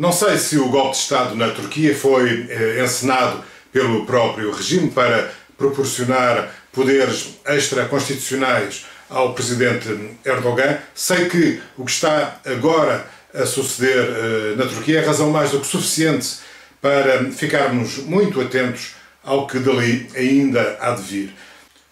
Não sei se o golpe de Estado na Turquia foi eh, encenado pelo próprio regime para proporcionar poderes extraconstitucionais ao presidente Erdogan. Sei que o que está agora a suceder eh, na Turquia é razão mais do que suficiente para ficarmos muito atentos ao que dali ainda há de vir.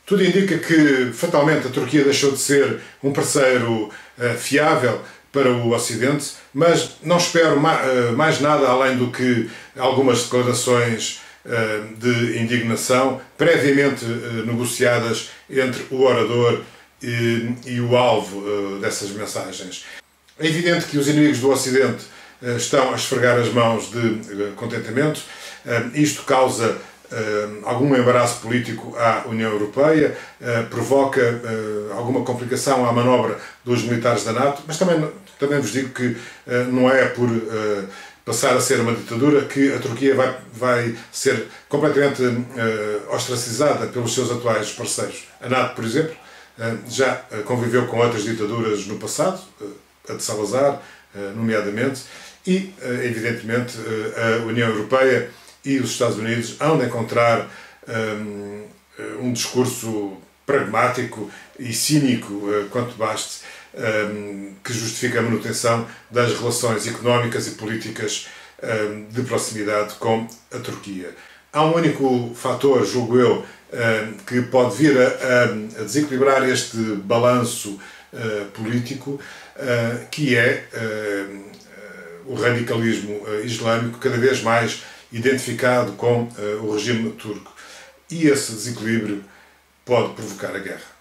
Tudo indica que, fatalmente, a Turquia deixou de ser um parceiro uh, fiável para o Ocidente, mas não espero uh, mais nada além do que algumas declarações uh, de indignação previamente negociadas entre o orador e, o alvo dessas mensagens. É evidente que os inimigos do Ocidente estão a esfregar as mãos de contentamento. Isto causa algum embaraço político à União Europeia, uh, provoca uh, alguma complicação à manobra dos militares da NATO, mas também, também vos digo que não é por passar a ser uma ditadura que a Turquia vai, vai ser completamente ostracizada pelos seus atuais parceiros. A NATO, por exemplo, já conviveu com outras ditaduras no passado, a de Salazar, nomeadamente, e, evidentemente, a União Europeia e os Estados Unidos hão de encontrar um, um discurso pragmático e cínico, uh, quanto baste, um, que justifique a manutenção das relações económicas e políticas um, de proximidade com a Turquia. Há um único fator, julgo eu, que pode vir a, desequilibrar este balanço uh, político, que é o radicalismo islâmico cada vez mais identificado com uh, o regime turco. E esse desequilíbrio pode provocar a guerra.